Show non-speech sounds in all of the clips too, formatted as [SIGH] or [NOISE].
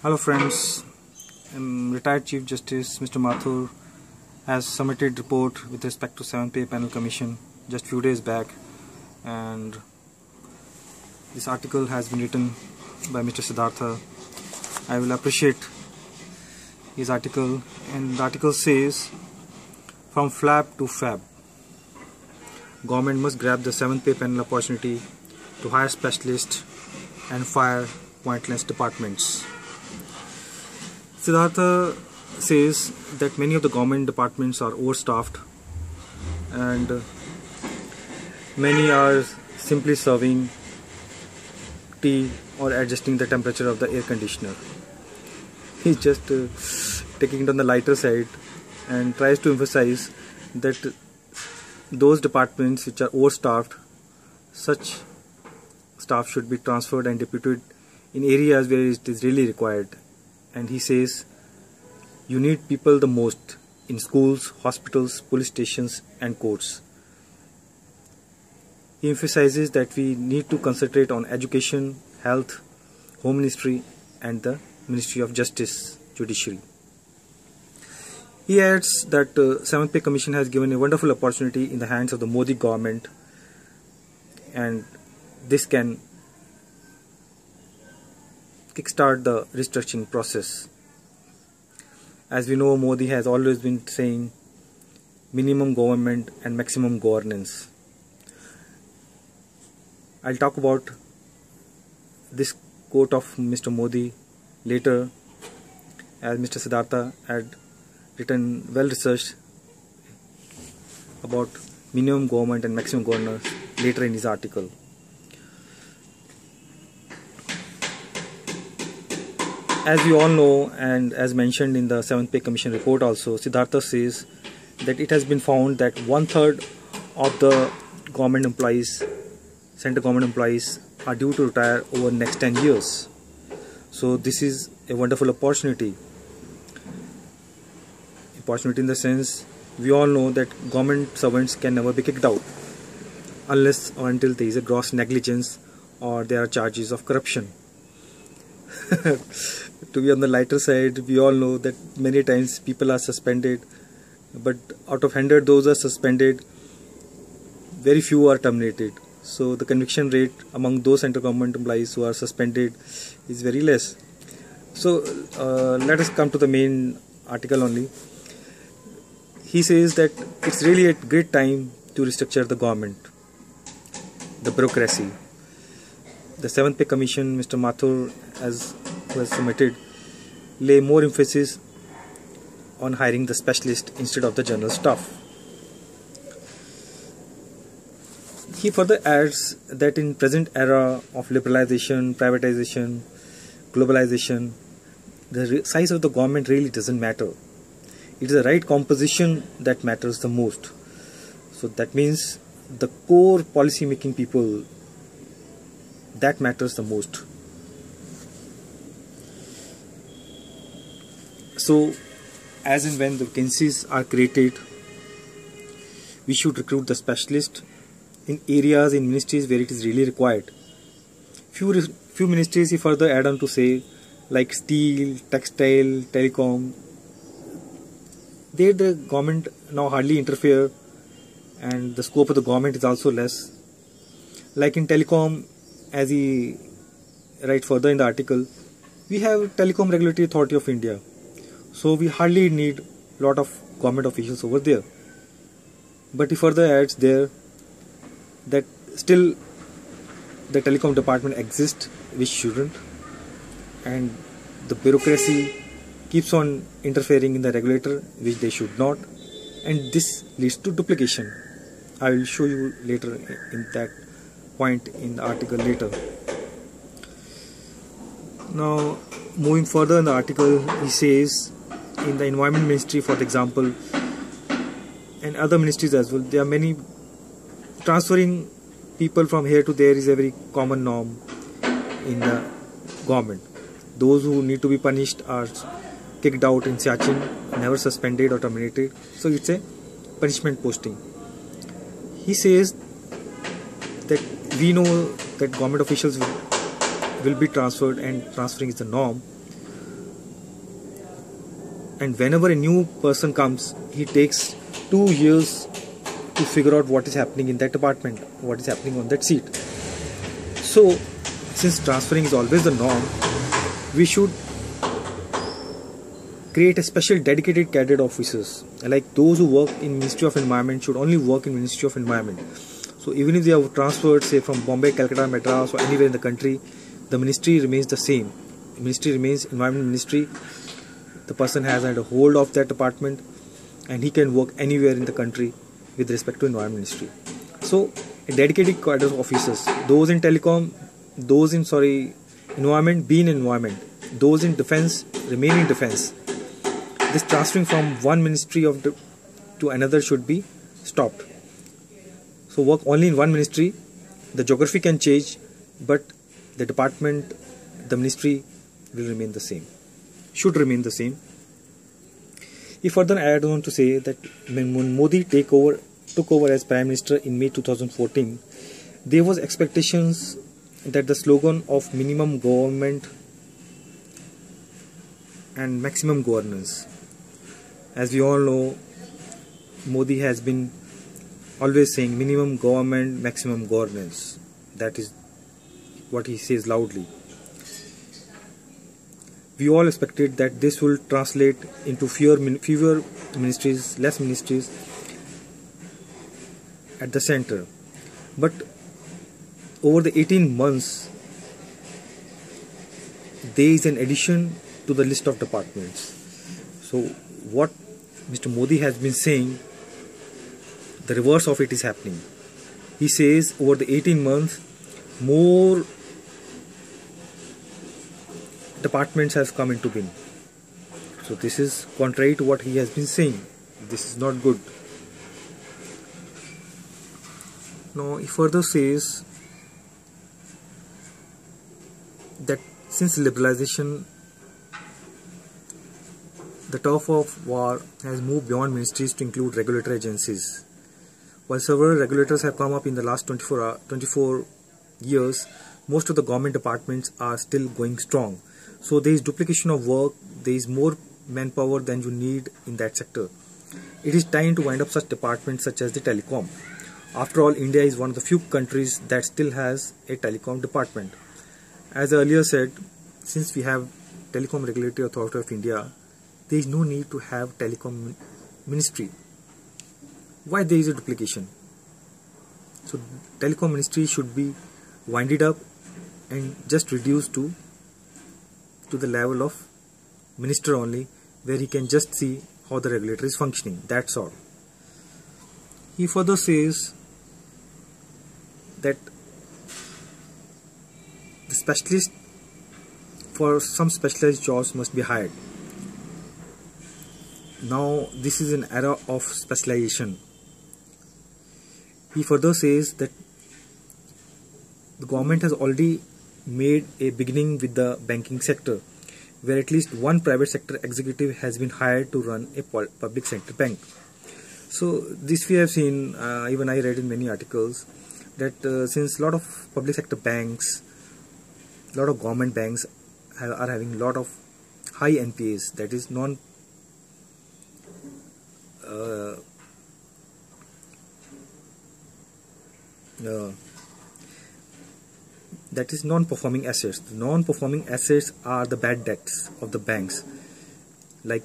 Hello friends, um, retired Chief Justice Mr. Mathur has submitted report with respect to 7th pay panel commission just few days back and this article has been written by Mr. Siddhartha. I will appreciate his article and the article says from flab to fab government must grab the 7th pay panel opportunity to hire specialists and fire pointless departments. Siddhartha says that many of the government departments are overstaffed and many are simply serving tea or adjusting the temperature of the air conditioner. He's just uh, taking it on the lighter side and tries to emphasize that those departments which are overstaffed, such staff should be transferred and deputed in areas where it is really required and he says you need people the most in schools, hospitals, police stations and courts. He emphasizes that we need to concentrate on education, health, home ministry and the Ministry of Justice, Judiciary. He adds that uh, 7th Pay Commission has given a wonderful opportunity in the hands of the Modi government and this can kickstart the restructuring process. As we know, Modi has always been saying minimum government and maximum governance. I'll talk about this quote of Mr. Modi later as Mr. Siddhartha had written well researched about minimum government and maximum governance later in his article. As we all know and as mentioned in the 7th pay commission report also siddhartha says that it has been found that one third of the government employees central government employees are due to retire over the next 10 years. So this is a wonderful opportunity. Opportunity in the sense we all know that government servants can never be kicked out unless or until there is a gross negligence or there are charges of corruption [LAUGHS] to be on the lighter side, we all know that many times people are suspended, but out of 100 those are suspended, very few are terminated. So the conviction rate among those central government employees who are suspended is very less. So uh, let us come to the main article only. He says that it's really a great time to restructure the government, the bureaucracy. The Seventh Pay Commission, Mr. Mathur, as was submitted lay more emphasis on hiring the specialist instead of the general staff. He further adds that in present era of liberalization, privatization, globalization, the size of the government really doesn't matter. It is the right composition that matters the most. So that means the core policy making people that matters the most. So, as and when the vacancies are created, we should recruit the specialist in areas in ministries where it is really required. Few few ministries he further add on to say like steel, textile, telecom. There the government now hardly interfere and the scope of the government is also less. Like in telecom, as he writes further in the article, we have Telecom Regulatory Authority of India. So we hardly need a lot of government officials over there. But he further adds there that still the telecom department exists which shouldn't. And the bureaucracy keeps on interfering in the regulator which they should not. And this leads to duplication. I will show you later in that point in the article later. Now moving further in the article he says in the environment ministry for example and other ministries as well there are many transferring people from here to there is a very common norm in the government. Those who need to be punished are kicked out in Siachen never suspended or terminated. So it's a punishment posting. He says that we know that government officials will, will be transferred and transferring is the norm. And whenever a new person comes he takes two years to figure out what is happening in that department what is happening on that seat. So since transferring is always the norm we should create a special dedicated cadet officers. Like those who work in ministry of environment should only work in ministry of environment so even if they are transferred say from bombay calcutta madras or anywhere in the country the ministry remains the same. The ministry remains environment ministry. The person has had a hold of that department and he can work anywhere in the country with respect to environment ministry. So dedicated cadre of officers those in telecom those in sorry environment be in environment those in defense remain in defense. This transferring from one ministry of to another should be stopped so work only in one ministry the geography can change but the department the ministry will remain the same should remain the same he further added on to say that when Modi take over, took over as Prime Minister in May 2014, there was expectations that the slogan of minimum government and maximum governance. As we all know, Modi has been always saying minimum government, maximum governance. That is what he says loudly. We all expected that this will translate into fewer, fewer ministries, less ministries at the center. But over the 18 months, there is an addition to the list of departments. So, what Mr. Modi has been saying, the reverse of it is happening. He says over the 18 months, more departments have come into being. So this is contrary to what he has been saying. This is not good. Now he further says that since liberalization the turf of war has moved beyond ministries to include regulatory agencies. While several regulators have come up in the last 24, hour, 24 years, most of the government departments are still going strong. So there is duplication of work, there is more manpower than you need in that sector. It is time to wind up such departments such as the telecom. After all, India is one of the few countries that still has a telecom department. As I earlier said, since we have Telecom Regulatory Authority of India, there is no need to have telecom ministry why there is a duplication? So telecom ministry should be winded up and just reduced to to the level of minister only where he can just see how the regulator is functioning. That's all. He further says that the specialist for some specialized jobs must be hired. Now this is an era of specialization he further says that the government has already made a beginning with the banking sector where at least one private sector executive has been hired to run a public sector bank. So this we have seen uh, even i read in many articles that uh, since a lot of public sector banks a lot of government banks have, are having a lot of high npas that is non uh, uh, that is non-performing assets. The non-performing assets are the bad debts of the banks, like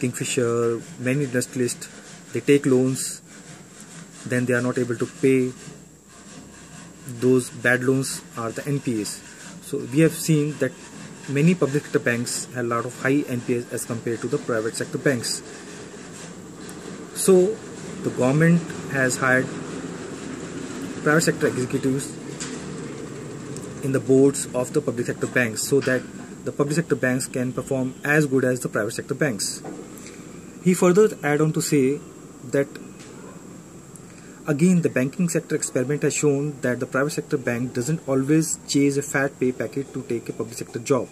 Kingfisher, many industrialists. They take loans, then they are not able to pay. Those bad loans are the NPAs. So we have seen that many public sector banks have a lot of high NPAs as compared to the private sector banks. So the government has hired private sector executives in the boards of the public sector banks so that the public sector banks can perform as good as the private sector banks. He further add on to say that again the banking sector experiment has shown that the private sector bank doesn't always chase a fat pay packet to take a public sector job.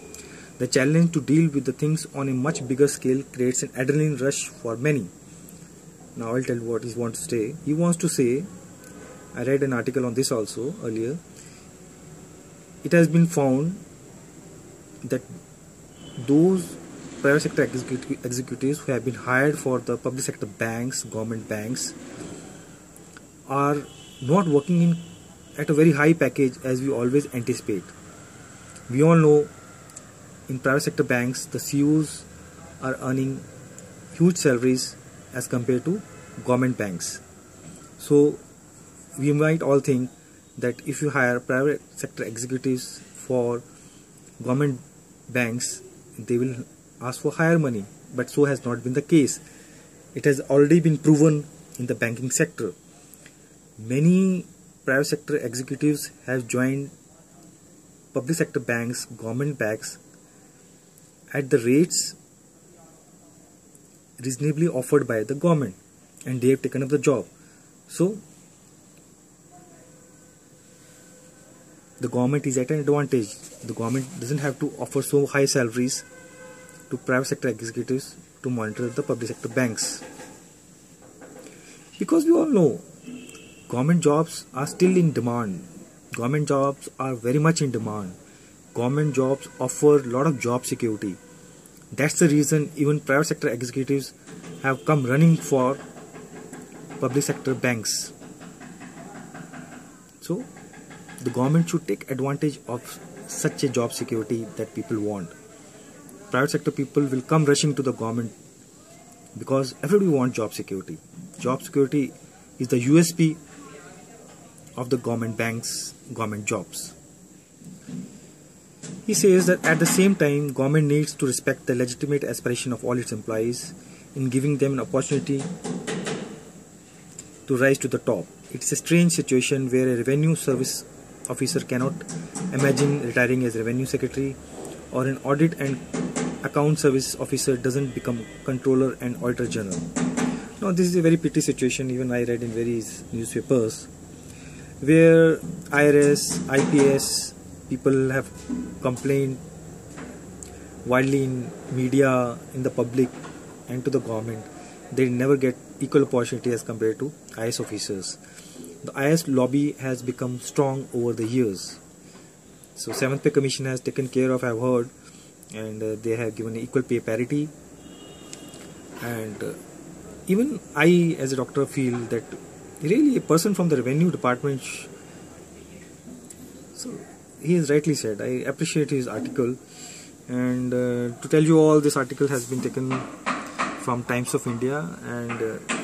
The challenge to deal with the things on a much bigger scale creates an adrenaline rush for many. Now I'll tell what he wants to say. He wants to say, I read an article on this also earlier. It has been found that those private sector executives who have been hired for the public sector banks, government banks, are not working in at a very high package as we always anticipate. We all know in private sector banks the CEOs are earning huge salaries as compared to government banks. So we might all think that if you hire private sector executives for government banks, they will ask for higher money. But so has not been the case. It has already been proven in the banking sector. Many private sector executives have joined public sector banks, government banks at the rates reasonably offered by the government and they have taken up the job. So the government is at an advantage. The government doesn't have to offer so high salaries to private sector executives to monitor the public sector banks. Because we all know government jobs are still in demand. Government jobs are very much in demand. Government jobs offer a lot of job security. That's the reason even private sector executives have come running for public sector banks. So the government should take advantage of such a job security that people want. Private sector people will come rushing to the government because everybody wants job security. Job security is the USP of the government banks, government jobs. He says that at the same time, government needs to respect the legitimate aspiration of all its employees in giving them an opportunity to rise to the top. It's a strange situation where a revenue service officer cannot imagine retiring as revenue secretary or an audit and account service officer doesn't become comptroller and auditor general. Now this is a very pity situation. Even I read in various newspapers where IRS, IPS people have complained widely in media, in the public and to the government. They never get equal opportunity as compared to IAS officers the IAS lobby has become strong over the years. So seventh pay commission has taken care of I've heard and uh, they have given equal pay parity and uh, even I as a doctor feel that really a person from the revenue department so he has rightly said I appreciate his article and uh, to tell you all this article has been taken from Times of India and uh,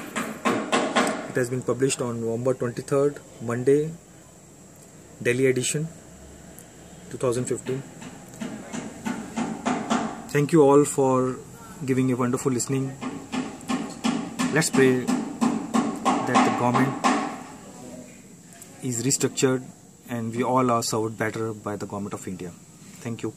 has been published on November 23rd, Monday, Delhi edition 2015. Thank you all for giving a wonderful listening. Let's pray that the government is restructured and we all are served better by the government of India. Thank you.